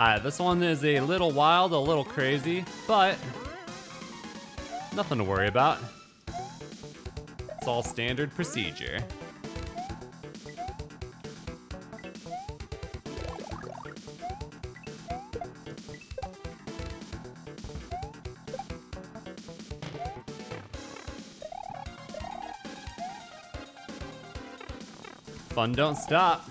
Alright, this one is a little wild, a little crazy, but nothing to worry about. It's all standard procedure. Fun don't stop.